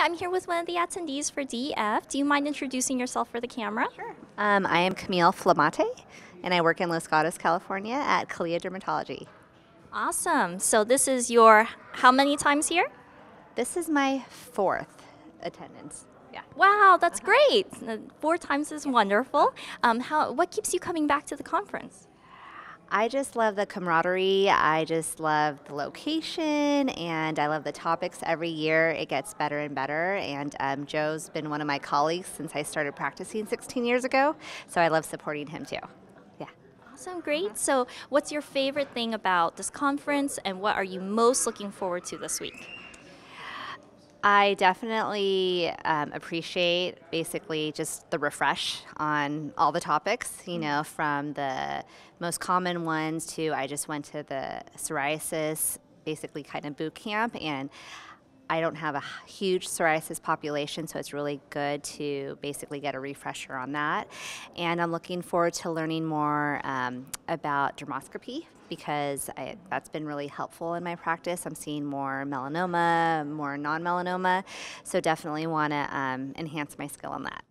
I'm here with one of the attendees for DEF. Do you mind introducing yourself for the camera? Sure. Um, I am Camille Flemate, and I work in Los Gatos, California at Kalia Dermatology. Awesome. So this is your how many times here? This is my fourth attendance. Yeah. Wow, that's great. Uh, Four times is wonderful. Um, how, what keeps you coming back to the conference? I just love the camaraderie. I just love the location, and I love the topics. Every year, it gets better and better. And um, Joe's been one of my colleagues since I started practicing 16 years ago, so I love supporting him too. Yeah. Awesome, great. So, what's your favorite thing about this conference, and what are you most looking forward to this week? I definitely um, appreciate basically just the refresh on all the topics, you know, from the most common ones to I just went to the psoriasis, basically kind of boot camp, and I don't have a huge psoriasis population, so it's really good to basically get a refresher on that. And I'm looking forward to learning more um, about dermoscopy because I, that's been really helpful in my practice. I'm seeing more melanoma, more non melanoma, so definitely want to um, enhance my skill on that.